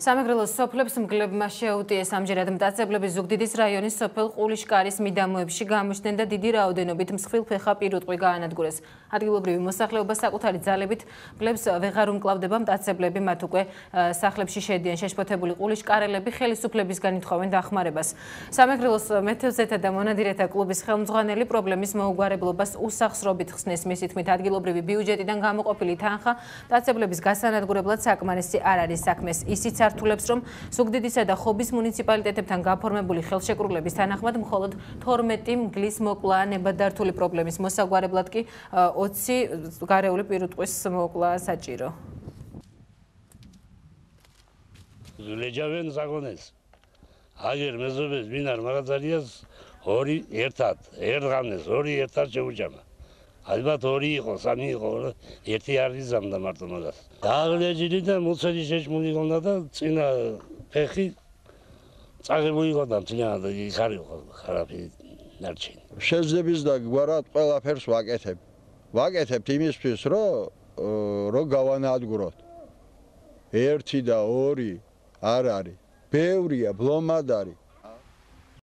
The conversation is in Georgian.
სამეგრელოს სოფლებს მგლებმა შეუტიეს ამჯერად მტაცებლების ზუგდიდის რაიონის სოფელ ყულიშკარის მიდამოებში გამოჩნდნენ და დიდი რაოდენობით მსხვილ ფეხა პირუტყვი გაანადგურეს. ადგილობრივი მოსახლეობა საკუთარი ძალებით მგლებს ვეღარ უმკლავდება მტაცებლები მათ უკვე სახლებში შედიან შეშფოთებული ყულიშკარელები ხელისუფლებისგან ითხოვენ დახმარებას. სამეგრელოს მეთევზეთა და მონადირეთა კლუბის ხელმძღვანელი პრობლემის მოუგვარებლობას უსახსრობით ხსნეს მისი თქმით ადგილობრივი ბიუჯეტიდან გამოყოფილი თანხა მტაცებლების გასანადგურებლად საკმარისი არ არის საქმეს ისიც არ ართულებს, რომ ზუგდიდისა და ხობის მუნიციპალიტეტებთან გაფორმებული ხელშეკრულების თანახმად მხოლოდ 12 მგლის მოკლა ნებადართული პრობლემის მოსაგვარებლად კი 20 გარეული პირუტყვის მოკლა საჭირო. ლეჯავენ ზაგონეს. აგერ მეზობეს ვინარ მაგაზარიას ორი ერთად, ერთღანეს ორი ერთად შეუჯამა. ალბათ ორი იყო, სამი იყო, ერთი არ იზამდა მარტო მაგას. დაღლეჯილი და მუცელი შეჭმული გონდა და წინა ფეხი წაღებული გონდა მთლიანად ის არ იყო ხარაფი ნარჩენ. შეძლებს და გვარად ყველაფერს ვაკეთებ. ვაკეთებ იმისთვის, რომ რომ გავანადგუროთ. ერთი და ორი არ არის. ბევრია, ბლომად არის.